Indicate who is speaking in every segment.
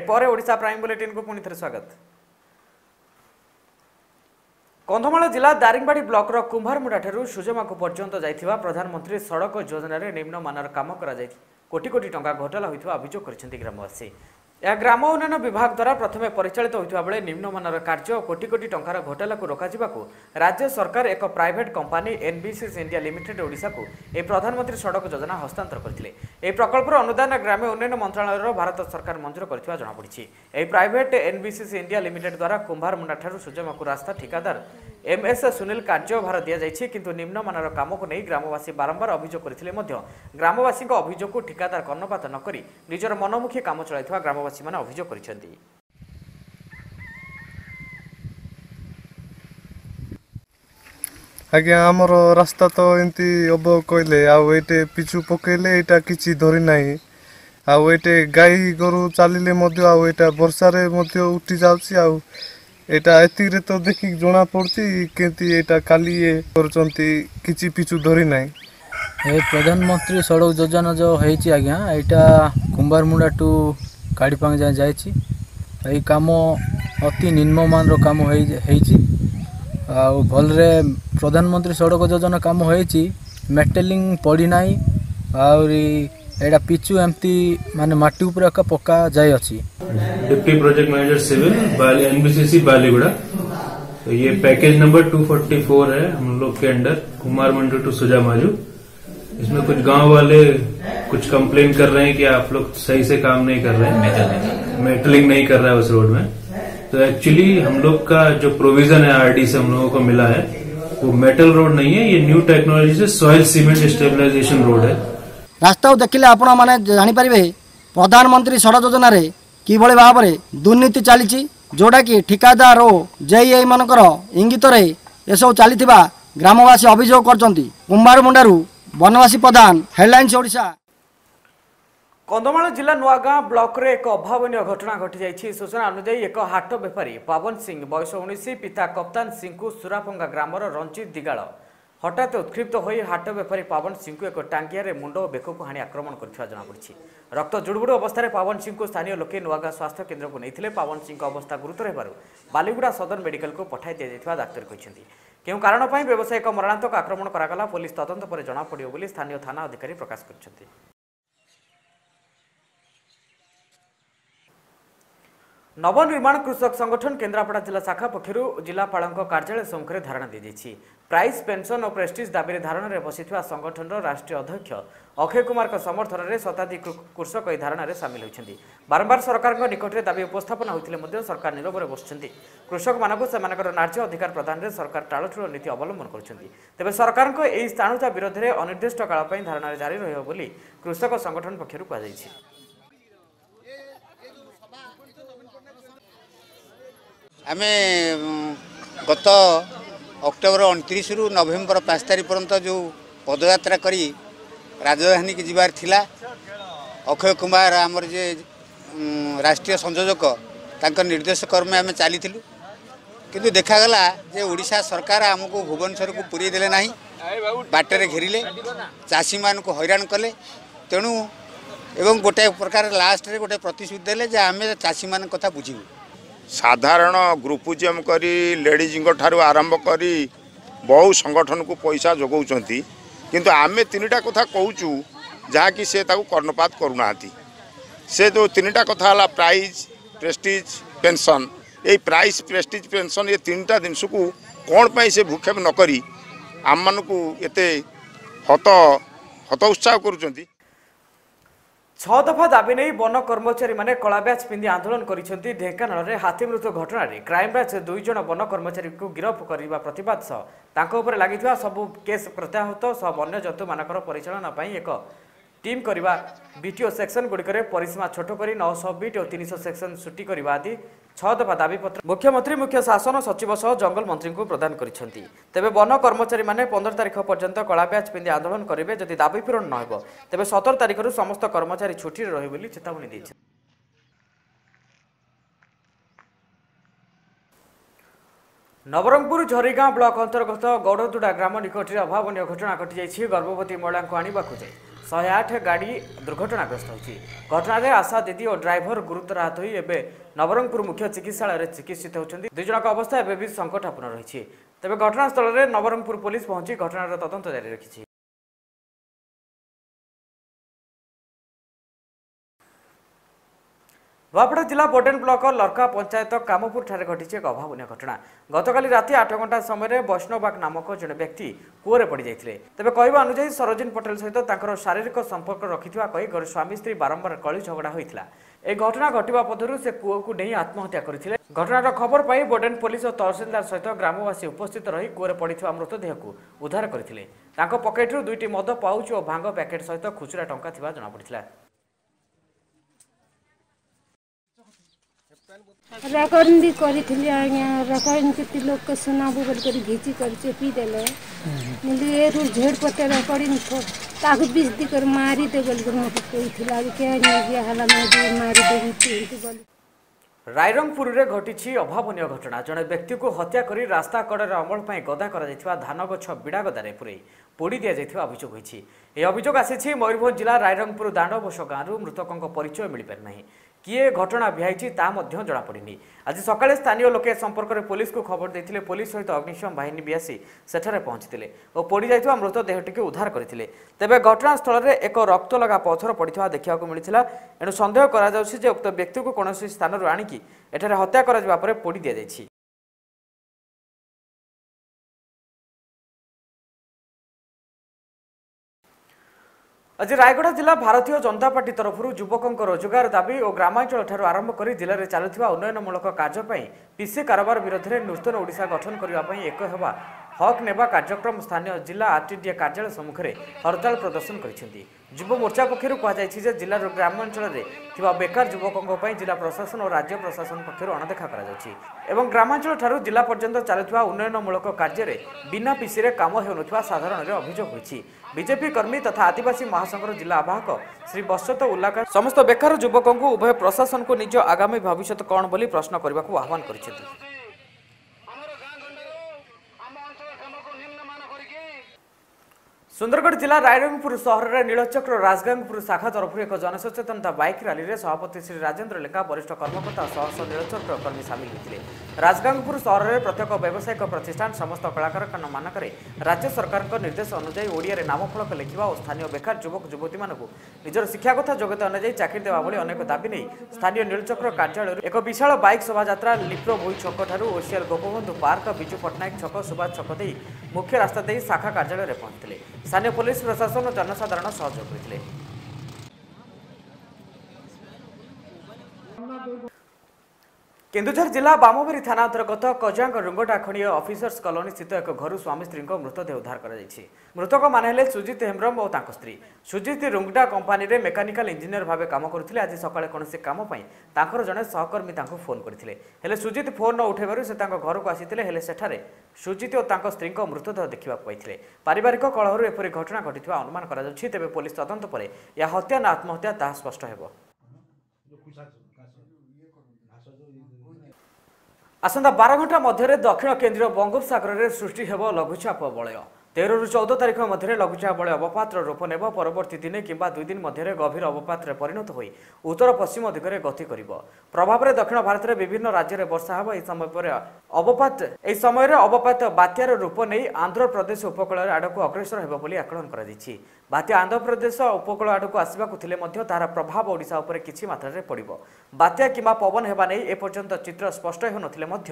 Speaker 1: ପରେ ଓଡ଼ିଶା ପ୍ରାଇମ୍ ବୁଲେଟିନ୍କୁ ପୁଣି ଥରେ ସ୍ୱାଗତ କନ୍ଧମାଳ ଜିଲ୍ଲା ଦାରିଙ୍ଗବାଡ଼ି ବ୍ଲକର କୁମ୍ଭାରମୁଣ୍ଡାଠାରୁ ସୁଜମାକୁ ପର୍ଯ୍ୟନ୍ତ ଯାଇଥିବା ପ୍ରଧାନମନ୍ତ୍ରୀ ସଡ଼କ ଯୋଜନାରେ ନିମ୍ନମାନର କାମ କରାଯାଇଛି କୋଟି କୋଟି ଟଙ୍କା ଘୋଟାଲା ହୋଇଥିବା ଅଭିଯୋଗ କରିଛନ୍ତି ଗ୍ରାମବାସୀ ଏହା ଗ୍ରାମ ଉନ୍ନୟନ ବିଭାଗ ଦ୍ୱାରା ପ୍ରଥମେ ପରିଚାଳିତ ହୋଇଥିବା ବେଳେ ନିମ୍ନମାନର କାର୍ଯ୍ୟ ଓ କୋଟି କୋଟି ଟଙ୍କାର ଘୋଟାଲାକୁ ରୋକାଯିବାକୁ ରାଜ୍ୟ ସରକାର ଏକ private company NBCS India limited ଓଡ଼ିଶାକୁ ଏହି ପ୍ରଧାନମନ୍ତ୍ରୀ ସଡ଼କ ଯୋଜନା ହସ୍ତାନ୍ତର କରିଥିଲେ। ଏହି ପ୍ରକଳ୍ପର ଅନୁଦାନ ଗ୍ରାମ୍ୟ ଉନ୍ନୟନ ମନ୍ତ୍ରଣାଳୟର ଭାରତ ସରକାର ମଞ୍ଜୁର କରିଥିବା ଜଣାପଡ଼ିଛି। ଏହି ପ୍ରାଇଭେଟ୍ ଏନ୍ବିସିଏସ୍ ଇଣ୍ଡିଆ ଲିମିଟେଡ୍ ଦ୍ୱାରା କୁମ୍ଭାରମୁଣ୍ଡାଠାରୁ ସୁଜମାକୁ ରାସ୍ତା ଠିକାଦାର ଏମ୍ଏସ୍ ସୁନୀଲ କାର୍ଯ୍ୟଭାର ଦିଆଯାଇଛି କିନ୍ତୁ ନିମ୍ନମାନର କାମକୁ ନେଇ ଗ୍ରାମବାସୀ ବାରମ୍ବାର ଅଭିଯୋଗ କରିଥିଲେ ମଧ୍ୟ ଗ୍ରାମବାସୀଙ୍କ ଅଭିଯୋଗକୁ ଠିକାଦାର କର୍ଣ୍ଣପାତ ନ କରି ନିଜର ମନମୁଖୀ କାମ ଚଳାଇଥିବା ଗ୍ରାମବାସୀମାନେ ଅଭିଯୋଗ
Speaker 2: ଆଜ୍ଞା ଆମର ରାସ୍ତା ତ ଏମିତି ହବ କହିଲେ ଆଉ ଏଇଟେ ପିଚୁ ପକେଇଲେ ଏଇଟା କିଛି ଧରି ନାହିଁ। ଆଉ ଏଇଟେ ଗାଈ ଗୋରୁ ଚାଲିଲେ ମଧ୍ୟ ଆଉ ଏଇଟା ବର୍ଷାରେ ମଧ୍ୟ ଉଠି ଯାଉଛି ଆଉ ଏଇଟା ଏତିକିରେ ତ ଦେଖିକି ଜଣା ପଡୁଛି କେମିତି ଏଇଟା କାଲି ଇଏ କରୁଛନ୍ତି କିଛି ପିଚୁ ଧରି ନାହିଁ
Speaker 3: ଏ ପ୍ରଧାନମନ୍ତ୍ରୀ ସଡ଼କ ଯୋଜନା ଯେଉଁ ହେଇଛି ଆଜ୍ଞା ଏଇଟା କୁମ୍ଭାରମୁଣ୍ଡା ଟୁ କାଡ଼ିପାଙ୍ଗ ଯାଏଁ ଯାଇଛି ଏଇ କାମ ଅତି ନିମ୍ନମାନର କାମ ହେଇ ହେଇଛି ଆଉ ଭଲରେ ପ୍ରଧାନମନ୍ତ୍ରୀ ସଡ଼କ ଯୋଜନା କାମ ହେଇଛି ମେଟେଲିଂ ପଡ଼ିନାହିଁ ଆହୁରି ଏଇଟା ପିଚୁ ଏମିତି ମାନେ ମାଟି ଉପରେ ଏକା ପକା ଯାଇଅଛି।
Speaker 4: Deputy project manager civil NBCC Baliguda तो ये पैकेज नंबर 244 है हम लोग के अंडर कुमार मंडल टू सुजा माजू। इसमें कुछ गाँव वाले कुछ कंप्लेन कर रहे हैं कि आप लोग सही से काम नहीं कर रहे हैं। मेटलिंग नहीं। कर रहा है उस रोड में। तो एक्चुअली हम लोग का जो प्रोविज़न है आरडी से हम लोगों को मिला है वो मेटल रोड नहीं है ये न्यू टेक्नोलॉजी से सॉइल सीमेंट स्टेबिलाईजेशन रोड है।
Speaker 5: रास्ता देखिले आपण मैंने पारे प्रधानमंत्री सड़क योजना रे କିଭଳି ଭାବରେ ଦୁର୍ନୀତି ଚାଲିଛି ଯେଉଁଟାକି ଠିକାଦାର ଓ ଜେଇଆଇ ମାନଙ୍କର ଇଙ୍ଗିତରେ ଏସବୁ ଚାଲିଥିବା ଗ୍ରାମବାସୀ ଅଭିଯୋଗ କରୁଛନ୍ତି। କୁମ୍ଭାରମୁଣ୍ଡାରୁ ବନବାସୀ ପ୍ରଧାନ ହେଡଲାଇନ୍ସ ଓଡ଼ିଶା।
Speaker 1: କନ୍ଧମାଳ ଜିଲ୍ଲା ନୂଆଗାଁ ବ୍ଲକରେ ଏକ ଅଭାବନୀୟ ଘଟଣା ଘଟିଯାଇଛି। ସୂଚନା ଅନୁଯାୟୀ ଏକ ହାଟ ବେପାରୀ ପବନ ସିଂ ବୟସ ଉଣେଇଶ ପିତା କପ୍ତାନ ସିଂଙ୍କୁ ସୁରାପଙ୍ଗା ଗ୍ରାମର ରଞ୍ଜିତ ଦିଗାଳ ହଠାତ୍ ଉତ୍କ୍ଷିପ୍ତ ହୋଇ ହାଟ ବେପାରୀ ପାବନ ସିଂଙ୍କୁ ଏକ ଟାଙ୍ଗିଆରେ ମୁଣ୍ଡ ଓ ବେକକୁ ହାଣି ଆକ୍ରମଣ କରିଥିବା ଜଣାପଡ଼ିଛି। ରକ୍ତ ଜୁଡ଼ୁବୁଡ଼ୁ ଅବସ୍ଥାରେ ପାବନ ସିଂଙ୍କୁ ସ୍ଥାନୀୟ ଲୋକେ ନୂଆଗାଁ ସ୍ୱାସ୍ଥ୍ୟ କେନ୍ଦ୍ରକୁ ନେଇଥିଲେ। ପାବନ ସିଂଙ୍କ ଅବସ୍ଥା ଗୁରୁତର ହେବାରୁ ବାଲିଗୁଡ଼ା ସଦର ମେଡିକାଲକୁ ପଠାଇ ଦିଆଯାଇଥିବା ଡାକ୍ତର କହିଛନ୍ତି। କେଉଁ କାରଣ ପାଇଁ ବ୍ୟବସାୟିକ ମରଣାନ୍ତକ ଆକ୍ରମଣ କରାଗଲା ପୋଲିସ ତଦନ୍ତ ପରେ ଜଣାପଡ଼ିବ ବୋଲି ସ୍ଥାନୀୟ ଥାନା ଅଧିକାରୀ ପ୍ରକାଶ କରିଛନ୍ତି। ନବନିର୍ମାଣ କୃଷକ ସଂଗଠନ କେନ୍ଦ୍ରାପଡ଼ା ଜିଲ୍ଲା ଶାଖା ପକ୍ଷରୁ ଜିଲ୍ଲାପାଳଙ୍କ କାର୍ଯ୍ୟାଳୟ ସମ୍ମୁଖରେ ଧାରଣା ଦିଆଯାଇଛି। ପ୍ରାଇସ୍ ପେନ୍ସନ୍ ଓ ପ୍ରେଷ୍ଟିଜ୍ ଦାବିରେ ଧାରଣାରେ ବସିଥିବା ସଂଗଠନର ରାଷ୍ଟ୍ରୀୟ ଅଧ୍ୟକ୍ଷ ଅକ୍ଷୟ କୁମାରଙ୍କ ସମର୍ଥନରେ ଶତାଧିକ କୃଷକ ଏହି ଧାରଣାରେ ସାମିଲ ହୋଇଛନ୍ତି। ବାରମ୍ବାର ସରକାରଙ୍କ ନିକଟରେ ଦାବି ଉପସ୍ଥାପନ ହୋଇଥିଲେ ମଧ୍ୟ ସରକାର ନିରବରେ ବସିଛନ୍ତି। କୃଷକମାନଙ୍କୁ ସେମାନଙ୍କର ନ୍ୟାଯ୍ୟ ଅଧିକାର ପ୍ରଦାନରେ ସରକାର ଟାଳଟୁଳ ନୀତି ଅବଲମ୍ବନ କରୁଛନ୍ତି। ତେବେ ସରକାରଙ୍କ ଏହି ସ୍ଥାଣୁତା ବିରୋଧରେ ଅନିର୍ଦ୍ଦିଷ୍ଟ କାଳ ପାଇଁ ଧାରଣାରେ ଜାରି ରହିବ ବୋଲି କୃଷକ ସଂଗଠନ ପକ୍ଷରୁ କୁହାଯାଇଛି।
Speaker 6: ଆମେ ଗତ ଅକ୍ଟୋବର ଅଣତିରିଶରୁ ନଭେମ୍ବର ପାଞ୍ଚ ତାରିଖ ପର୍ଯ୍ୟନ୍ତ ଯେଉଁ ପଦଯାତ୍ରା କରି ରାଜଧାନୀକି ଯିବାର ଥିଲା ଅକ୍ଷୟ କୁମାର ଆମର ଯିଏ ରାଷ୍ଟ୍ରୀୟ ସଂଯୋଜକ ତାଙ୍କ ନିର୍ଦ୍ଦେଶ କ୍ରମେ ଆମେ ଚାଲିଥିଲୁ। କିନ୍ତୁ ଦେଖାଗଲା ଯେ ଓଡ଼ିଶା ସରକାର ଆମକୁ ଭୁବନେଶ୍ୱରକୁ ପୁରେଇ ଦେଲେ ନାହିଁ ବାଟରେ ଘେରିଲେ ଚାଷୀମାନଙ୍କୁ ହଇରାଣ କଲେ। ତେଣୁ ଏବଂ ଗୋଟାଏ ପ୍ରକାର ଲାଷ୍ଟରେ ଗୋଟେ ପ୍ରତିଶ୍ରୁତି ଦେଲେ ଯେ ଆମେ ଚାଷୀମାନଙ୍କ କଥା ବୁଝିବୁ।
Speaker 7: ସାଧାରଣ ଗ୍ରୁପୁଜିଏମ୍ କରି ଲେଡ଼ିଜ୍ଙ୍କ ଠାରୁ ଆରମ୍ଭ କରି ବହୁ ସଂଗଠନକୁ ପଇସା ଯୋଗାଉଛନ୍ତି। କିନ୍ତୁ ଆମେ ତିନିଟା କଥା କହୁଛୁ ଯାହାକି ସେ ତାକୁ କର୍ଣ୍ଣପାତ କରୁନାହାନ୍ତି। ସେ ଯେଉଁ ତିନିଟା କଥା ହେଲା ପ୍ରାଇଜ୍ ପ୍ରେଷ୍ଟିଜ୍ ପେନ୍ସନ୍ ଏଇ ପ୍ରାଇସ୍ ପ୍ରେଷ୍ଟିଜ୍ ପେନ୍ସନ୍ ଏ ତିନିଟା ଜିନିଷକୁ କ'ଣ ପାଇଁ ସେ ଭୂକ୍ଷେପ ନ କରି ଆମମାନଙ୍କୁ ଏତେ ହତ ହତ ଉତ୍ସାହ କରୁଛନ୍ତି?
Speaker 1: ଛଅ ଦଫା ଦାବି ନେଇ ବନ କର୍ମଚାରୀମାନେ କଳା ବ୍ୟାଚ୍ ପିନ୍ଧି ଆନ୍ଦୋଳନ କରିଛନ୍ତି। ଢେଙ୍କାନାଳରେ ହାତୀ ମୃତ୍ୟୁ ଘଟଣାରେ କ୍ରାଇମବ୍ରାଞ୍ଚ ଦୁଇ ଜଣ ବନ କର୍ମଚାରୀଙ୍କୁ ଗିରଫ କରିବା ପ୍ରତିବାଦ ସହ ତାଙ୍କ ଉପରେ ଲାଗିଥିବା ସବୁ କେସ୍ ପ୍ରତ୍ୟାହୃତ ସହ ବନ୍ୟଜନ୍ତୁମାନଙ୍କର ପରିଚାଳନା ପାଇଁ ଏକ ଟିମ୍ କରିବା ବିଟିଓ ସେକ୍ସନ ଗୁଡ଼ିକରେ ପରିସୀମା ଛୋଟ କରି ନଅଶହ ବିଟ୍ ଓ ତିନିଶହ ସେକ୍ସନ ଛୁଟି କରିବା ଆଦି ଛଅ ଦଫା ଦାବିପତ୍ର ମୁଖ୍ୟମନ୍ତ୍ରୀ ମୁଖ୍ୟ ଶାସନ ସଚିବ ସହ ଜଙ୍ଗଲ ମନ୍ତ୍ରୀଙ୍କୁ ପ୍ରଦାନ କରିଛନ୍ତି। ତେବେ ବନ କର୍ମଚାରୀମାନେ ପନ୍ଦର ତାରିଖ ପର୍ଯ୍ୟନ୍ତ କଳା ବ୍ୟାଚ୍ ପିନ୍ଧି ଆନ୍ଦୋଳନ କରିବେ ଯଦି ଦାବି ପୂରଣ ନ ହେବ ତେବେ ସତର ତାରିଖରୁ ସମସ୍ତ କର୍ମଚାରୀ ଛୁଟିରେ ରହିବେ ବୋଲି ଚେତାବନୀ ଦେଇଛନ୍ତି। ନବରଙ୍ଗପୁର ଝରିଗାଁ ବ୍ଲକ ଅନ୍ତର୍ଗତ ଗୌଡ଼ଦୁଡ଼ା ଗ୍ରାମ ନିକଟରେ ଅଭାବନୀୟ ଘଟଣା ଘଟିଯାଇଛି। ଗର୍ଭବତୀ ମହିଳାଙ୍କୁ ଆଣିବାକୁ ଯାଇ ଶହେ ଆଠ ଗାଡ଼ି ଦୁର୍ଘଟଣାଗ୍ରସ୍ତ ହୋଇଛି। ଘଟଣାରେ ଆଶା ଦିଦି ଓ ଡ୍ରାଇଭର ଗୁରୁତର ଆହତ ହୋଇ ଏବେ ନବରଙ୍ଗପୁର ମୁଖ୍ୟ ଚିକିତ୍ସାଳୟରେ ଚିକିତ୍ସିତ ହେଉଛନ୍ତି। ଦୁଇ ଜଣଙ୍କ ଅବସ୍ଥା ଏବେ ବି ସଙ୍କଟାପନ୍ନ ରହିଛି। ତେବେ ଘଟଣାସ୍ଥଳରେ ନବରଙ୍ଗପୁର ପୋଲିସ ପହଞ୍ଚି ଘଟଣାର ତଦନ୍ତ ଜାରି ରଖିଛି। ନୂଆପଡ଼ା ଜିଲ୍ଲା ବୋଡେନ୍ ବ୍ଲକ ଲର୍କା ପଞ୍ଚାୟତ କାମପୁରଠାରେ ଘଟିଛି ଏକ ଅଭାବନୀୟ ଘଟଣା। ଗତକାଲି ରାତି ଆଠ ଘଣ୍ଟା ସମୟରେ ବୈଷ୍ଣବାଗ ନାମକ ଜଣେ ବ୍ୟକ୍ତି କୂଅରେ ପଡ଼ିଯାଇଥିଲେ। ତେବେ କହିବା ଅନୁଯାୟୀ ସରୋଜିନ ପଟେଲ ସହିତ ତାଙ୍କର ଶାରୀରିକ ସମ୍ପର୍କ ରଖିଥିବା କହି ଘରେ ସ୍ୱାମୀ ସ୍ତ୍ରୀ ବାରମ୍ବାର କଳି ଝଗଡ଼ା ହୋଇଥିଲା। ଏହି ଘଟଣା ଘଟିବା ପଦରୁ ସେ କୂଅକୁ ଡେଇଁ ଆତ୍ମହତ୍ୟା କରିଥିଲେ। ଘଟଣାର ଖବର ପାଇ ବୋଡେନ୍ ପୋଲିସ ଓ ତହସିଲଦାର ସହିତ ଗ୍ରାମବାସୀ ଉପସ୍ଥିତ ରହି କୂଅରେ ପଡ଼ିଥିବା ମୃତଦେହକୁ ଉଦ୍ଧାର କରିଥିଲେ। ତାଙ୍କ ପକେଟରୁ ଦୁଇଟି ମଦ ପାଉଚ୍ ଓ ଭାଙ୍ଗ ପ୍ୟାକେଟ୍ ସହିତ ଖୁଚୁରା ଟଙ୍କା ଥିବା ଜଣାପଡ଼ିଥିଲା।
Speaker 8: ରେକର୍ଡିଂ ବି କରିଥିଲି ଆଜ୍ଞା। ରେକର୍ଡିଂ କେତେ ଲୋକକେ ଶୁଣାବୁ ବୋଲିକରି ଘିଚି କରି ଚେପି ଦେଲେ। କିନ୍ତୁ ଏରୁ ଝେଡ଼ ପଟେ ରେକର୍ଡିଂ ତାକୁ ବିଷ ଦି କରି ମାରିଦେ ବୋଲିକରି ମୋତେ କହୁଥିଲା। ଯେ କେ ନେଇକି ହେଲା ମୁଁ ମାରିଦେବି ଏମିତି ବୋଲି।
Speaker 1: ରାଇରଙ୍ଗପୁରରେ ଘଟିଛି ଅଭାବନୀୟ ଘଟଣା। ଜଣେ ବ୍ୟକ୍ତିକୁ ହତ୍ୟା କରି ରାସ୍ତା କଡ଼ରେ ଅମଳ ପାଇଁ ଗଦା କରାଯାଇଥିବା ଧାନ ଗଛ ବିଡ଼ା ଗଦାରେ ପୁରେଇ ପୋଡ଼ି ଦିଆଯାଇଥିବା ଅଭିଯୋଗ ହୋଇଛି। ଏହି ଅଭିଯୋଗ ଆସିଛି ମୟୂରଭଞ୍ଜ ଜିଲ୍ଲା ରାଇରଙ୍ଗପୁର ଦାଣ୍ଡବୋଷ ଗାଁରୁ ମୃତକଙ୍କ ପରିଚୟ ମିଳିପାରି ନାହିଁ କିଏ ଘଟଣା ଭିଆଇଛି ତାହା ମଧ୍ୟ ଜଣାପଡ଼ିନି ଆଜି ସକାଳେ ସ୍ଥାନୀୟ ଲୋକେ ଏ ସମ୍ପର୍କରେ ପୋଲିସକୁ ଖବର ଦେଇଥିଲେ ପୋଲିସ ସହିତ ଅଗ୍ନିଶମ ବାହିନୀ ବି ଆସି ସେଠାରେ ପହଞ୍ଚିଥିଲେ ଓ ପୋଡ଼ିଯାଇଥିବା ମୃତଦେହଟିକୁ ଉଦ୍ଧାର କରିଥିଲେ ତେବେ ଘଟଣାସ୍ଥଳରେ ଏକ ରକ୍ତ ଲଗା ପଥର ପଡ଼ିଥିବା ଦେଖିବାକୁ ମିଳିଥିଲା ଏଣୁ ସନ୍ଦେହ କରାଯାଉଛି ଯେ ଉକ୍ତ ବ୍ୟକ୍ତିକୁ କୌଣସି ସ୍ଥାନରୁ ଆଣିକି ଏଠାରେ ହତ୍ୟା କରାଯିବା ପରେ ପୋଡ଼ି ଦିଆଯାଇଛି। ଆଜି ରାୟଗଡ଼ା ଜିଲ୍ଲା ଭାରତୀୟ ଜନତା ପାର୍ଟି ତରଫରୁ ଯୁବକଙ୍କ ରୋଜଗାର ଦାବି ଓ ଗ୍ରାମାଞ୍ଚଳଠାରୁ ଆରମ୍ଭ କରି ଜିଲ୍ଲାରେ ଚାଲୁଥିବା ଉନ୍ନୟନମୂଳକ କାର୍ଯ୍ୟ ପାଇଁ ପିସି କାରବାର ବିରୋଧରେ ନୂତନ ଓଡ଼ିଶା ଗଠନ କରିବା ପାଇଁ ଏକ ହେବା ହକ୍ ନେବା କାର୍ଯ୍ୟକ୍ରମ ସ୍ଥାନୀୟ ଜିଲ୍ଲା ଆର୍ଟିଡିଏ କାର୍ଯ୍ୟାଳୟ ସମ୍ମୁଖରେ ହରତାଳ ପ୍ରଦର୍ଶନ କରିଛନ୍ତି। ଯୁବ ମୋର୍ଚ୍ଚା ପକ୍ଷରୁ କୁହାଯାଇଛି ଯେ ଜିଲ୍ଲାର ଗ୍ରାମାଞ୍ଚଳରେ ଥିବା ବେକାର ଯୁବକଙ୍କ ପାଇଁ ଜିଲ୍ଲା ପ୍ରଶାସନ ଓ ରାଜ୍ୟ ପ୍ରଶାସନ ପକ୍ଷରୁ ଅଣଦେଖା କରାଯାଉଛି ଏବଂ ଗ୍ରାମାଞ୍ଚଳଠାରୁ ଜିଲ୍ଲା ପର୍ଯ୍ୟନ୍ତ ଚାଲୁଥିବା ଉନ୍ନୟନମୂଳକ କାର୍ଯ୍ୟରେ ବିନା ପିସିରେ କାମ ହେଉନଥିବା ସାଧାରଣରେ ଅଭିଯୋଗ ହୋଇଛି। ବିଜେପି କର୍ମୀ ତଥା ଆଦିବାସୀ ମହାସଂଘର ଜିଲ୍ଲା ଆବାହକ ଶ୍ରୀ ବସନ୍ତ ଉଲ୍ଲାକା ସମସ୍ତ ବେକାର ଯୁବକଙ୍କୁ ଉଭୟ ପ୍ରଶାସନକୁ ନିଜ ଆଗାମୀ ଭବିଷ୍ୟତ କ'ଣ ବୋଲି ପ୍ରଶ୍ନ କରିବାକୁ ଆହ୍ୱାନ କରିଛନ୍ତି। ସୁନ୍ଦରଗଡ଼ ଜିଲ୍ଲା ରାଇରଙ୍ଗପୁର ସହରରେ ନୀଳଚକ୍ର ରାଜଗାଙ୍ଗପୁର ଶାଖା ତରଫରୁ ଏକ ଜନସଚେତନତା ବାଇକ୍ ରାଲିରେ ସଭାପତି ଶ୍ରୀ ରାଜେନ୍ଦ୍ର ଲେଙ୍କା ବରିଷ୍ଠ କର୍ମକର୍ତ୍ତା ଶହ ଶହ ନୀଳଚକ୍ର କର୍ମୀ ସାମିଲ ହୋଇଥିଲେ। ରାଜଗାଙ୍ଗପୁର ସହରରେ ପ୍ରତ୍ୟେକ ବ୍ୟବସାୟିକ ପ୍ରତିଷ୍ଠାନ ସମସ୍ତ କଳାକାରଖାନାମାନଙ୍କରେ ରାଜ୍ୟ ସରକାରଙ୍କ ନିର୍ଦ୍ଦେଶ ଅନୁଯାୟୀ ଓଡ଼ିଆରେ ନାମଫଳକ ଲେଖିବା ଓ ସ୍ଥାନୀୟ ବେକାର ଯୁବକ ଯୁବତୀମାନଙ୍କୁ ନିଜର ଶିକ୍ଷାଗତ ଯୋଗ୍ୟତା ଅନୁଯାୟୀ ଚାକିରି ଦେବା ଭଳି ଅନେକ ଦାବି ନେଇ ସ୍ଥାନୀୟ ନୀଳଚକ୍ର କାର୍ଯ୍ୟାଳୟରୁ ଏକ ବିଶାଳ ବାଇକ୍ ଶୋଭାଯାତ୍ରା ଲିପ୍ର ଭୋଇ ଛକଠାରୁ ଓସିଆଲ ଗୋପବନ୍ଧୁ ପାର୍କ ବିଜୁ ପଟ୍ଟନାୟକ ଛକ ସୁଭାଷ ଛକ ଦେଇ ମୁଖ୍ୟ ରାସ୍ତା ଦେଇ ଶାଖା କାର୍ଯ୍ୟାଳୟରେ ପହଞ୍ଚିଥିଲେ। ସ୍ଥାନୀୟ ପୋଲିସ ପ୍ରଶାସନ ଓ ଜନସାଧାରଣ ସହଯୋଗ କରିଥିଲେ କେନ୍ଦୁଝର ଜିଲ୍ଲା ବାମବାରୀ ଥାନା ଅନ୍ତର୍ଗତ କଜାଙ୍ଗ ରୁଙ୍ଗଟା ଖଣିୟ ଅଫିସର୍ସ କଲୋନୀ ସ୍ଥିତ ଏକ ଘରୁ ସ୍ୱାମୀ ସ୍ତ୍ରୀଙ୍କ ମୃତଦେହ ଉଦ୍ଧାର କରାଯାଇଛି। ମୃତକମାନେ ହେଲେ ସୁଜିତ ହେମ୍ବ୍ରମ ଓ ତାଙ୍କ ସ୍ତ୍ରୀ। ସୁଜିତ ରୁଙ୍ଗଟା କମ୍ପାନୀରେ ମେକାନିକାଲ ଇଞ୍ଜିନିୟର ଭାବେ କାମ କରୁଥିଲେ। ଆଜି ସକାଳେ କୌଣସି କାମ ପାଇଁ ତାଙ୍କର ଜଣେ ସହକର୍ମୀ ତାଙ୍କୁ ଫୋନ୍ କରିଥିଲେ। ହେଲେ ସୁଜିତ ଫୋନ୍ ନ ଉଠାଇବାରୁ ସେ ତାଙ୍କ ଘରକୁ ଆସିଥିଲେ। ହେଲେ ସେଠାରେ ସୁଜିତ ଓ ତାଙ୍କ ସ୍ତ୍ରୀଙ୍କ ମୃତଦେହ ଦେଖିବାକୁ ପାଇଥିଲେ। ପାରିବାରିକ କଳହରୁ ଏପରି ଘଟଣା ଘଟିଥିବା ଅନୁମାନ କରାଯାଉଛି। ତେବେ ପୋଲିସ ତଦନ୍ତ ପରେ ଏହା ହତ୍ୟା ନା ଆତ୍ମହତ୍ୟା ତାହା ସ୍ପଷ୍ଟ ହେବ। ଆସନ୍ତା ବାର ଘଣ୍ଟା ମଧ୍ୟରେ ଦକ୍ଷିଣ କେନ୍ଦ୍ରୀୟ ବଙ୍ଗୋପସାଗରରେ ସୃଷ୍ଟି ହେବ ଲଘୁଚାପ ବଳୟ। ତେରରୁ ଚଉଦ ତାରିଖ ମଧ୍ୟରେ ଲଘୁଚାପ ବଳୟ ଅବପାତର ରୂପ ନେବ। ପରବର୍ତ୍ତୀ ଦିନେ କିମ୍ବା ଦୁଇ ଦିନ ମଧ୍ୟରେ ଗଭୀର ଅବପାତରେ ପରିଣତ ହୋଇ ଉତ୍ତର ପଶ୍ଚିମ ଦିଗରେ ଗତି କରିବ। ପ୍ରଭାବରେ ଦକ୍ଷିଣ ଭାରତରେ ବିଭିନ୍ନ ରାଜ୍ୟରେ ବର୍ଷା ହେବ। ଏହି ସମୟ ପରେ ଅବପାତ ଏହି ସମୟରେ ଅବପାତ ବାତ୍ୟାର ରୂପ ନେଇ ଆନ୍ଧ୍ରପ୍ରଦେଶ ଉପକୂଳ ଆଡ଼କୁ ଅଗ୍ରସର ହେବ ବୋଲି ଆକଳନ କରାଯାଇଛି। ବାତ୍ୟା ଆନ୍ଧ୍ରପ୍ରଦେଶ ଉପକୂଳ ଆଡ଼କୁ ଆସିବାକୁ ଥିଲେ ମଧ୍ୟ ତାହାର ପ୍ରଭାବ ଓଡ଼ିଶା ଉପରେ କିଛି ମାତ୍ରାରେ ପଡ଼ିବ। ବାତ୍ୟା କିମ୍ବା ପବନ ହେବା ନେଇ ଏପର୍ଯ୍ୟନ୍ତ ଚିତ୍ର ସ୍ପଷ୍ଟ ହେଉନଥିଲେ ମଧ୍ୟ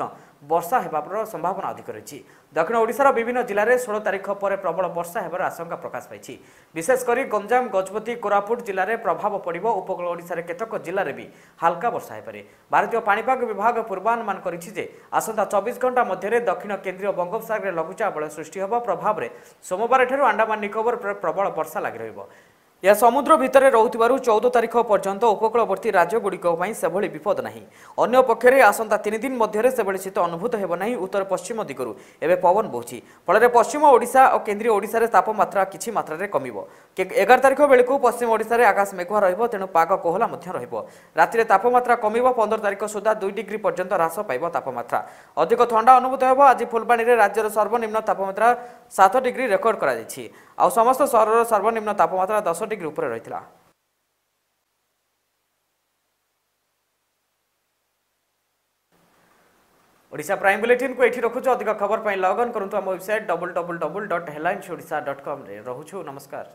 Speaker 1: ବର୍ଷା ହେବାର ସମ୍ଭାବନା ଅଧିକ ରହିଛି। ଦକ୍ଷିଣ ଓଡ଼ିଶାର ବିଭିନ୍ନ ଜିଲ୍ଲାରେ ଷୋହଳ ତାରିଖ ପରେ ପ୍ରବଳ ବର୍ଷା ହେବାର ଆଶଙ୍କା ପ୍ରକାଶ ପାଇଛି। ବିଶେଷ କରି ଗଞ୍ଜାମ ଗଜପତି କୋରାପୁଟ ଜିଲ୍ଲାରେ ପ୍ରଭାବ ପଡ଼ିବ। ଉପକୂଳ ଓଡ଼ିଶାରେ କେତେକ ଜିଲ୍ଲାରେ ବି ହାଲକା ବର୍ଷା ହେଇପାରେ ଭାରତୀୟ ପାଣିପାଗ ବିଭାଗ ପୂର୍ବାନୁମାନ କରିଛି ଯେ ଆସନ୍ତା ଚବିଶ ଘଣ୍ଟା ମଧ୍ୟରେ ଦକ୍ଷିଣ କେନ୍ଦ୍ରୀୟ ବଙ୍ଗୋପସାଗରରେ ଲଘୁଚାପ ବଳୟ ସୃଷ୍ଟି ହେବ। ପ୍ରଭାବରେ ସୋମବାରଠାରୁ ଆଣ୍ଡାମାନ ନିକୋବର ପ୍ରବଳ ବର୍ଷା ଲାଗି ରହିବ ଏହା ସମୁଦ୍ର ଭିତରେ ରହୁଥିବାରୁ ଚଉଦ ତାରିଖ ପର୍ଯ୍ୟନ୍ତ ଉପକୂଳବର୍ତ୍ତୀ ରାଜ୍ୟଗୁଡ଼ିକ ପାଇଁ ସେଭଳି ବିପଦ ନାହିଁ। ଅନ୍ୟ ପକ୍ଷରେ ଆସନ୍ତା ତିନି ଦିନ ମଧ୍ୟରେ ସେଭଳି ଶୀତ ଅନୁଭୂତ ହେବ ନାହିଁ ଉତ୍ତର ପଶ୍ଚିମ ଦିଗରୁ। ଏବେ ପବନ ବହୁଛି। ଫଳରେ ପଶ୍ଚିମ ଓଡ଼ିଶା ଓ କେନ୍ଦ୍ରୀୟ ଓଡ଼ିଶାରେ ତାପମାତ୍ରା କିଛି ମାତ୍ରାରେ କମିବ। ଏଗାର ତାରିଖ ବେଳକୁ ପଶ୍ଚିମ ଓଡ଼ିଶାରେ ଆକାଶ ମେଘୁଆ ରହିବ ତେଣୁ ପାଗ କୋହଲା ମଧ୍ୟ ରହିବ। ରାତିରେ ତାପମାତ୍ରା କମିବ ପନ୍ଦର ତାରିଖ ସୁଦ୍ଧା ଦୁଇ ଡିଗ୍ରୀ ପର୍ଯ୍ୟନ୍ତ ହ୍ରାସ ପାଇବ ତାପମାତ୍ରା। ଅଧିକ ଥଣ୍ଡା ଅନୁଭୂତ ହେବ। ଆଜି ଫୁଲବାଣୀରେ ରାଜ୍ୟର ସର୍ବନିମ୍ନ ତାପମାତ୍ରା ସାତ ଡିଗ୍ରୀ ରେକର୍ଡ କରାଯାଇଛି। ଆଉ ସମସ୍ତ ସହରର ସର୍ବନିମ୍ନ ତାପମାତ୍ରା ଦଶ ଡିଗ୍ରୀ ଉପରେ ରହିଥିଲା। ଓଡ଼ିଶା ପ୍ରାଇମ୍ ବୁଲେଟିନ୍କୁ ଏଇଠି ରଖୁଛୁ। ଅଧିକ ଖବର ପାଇଁ ଲଗ୍ଅନ୍ କରନ୍ତୁ ଆମ website double double double dot headlines Odisha dot କମ୍ରେ ରହୁଛୁ। ନମସ୍କାର।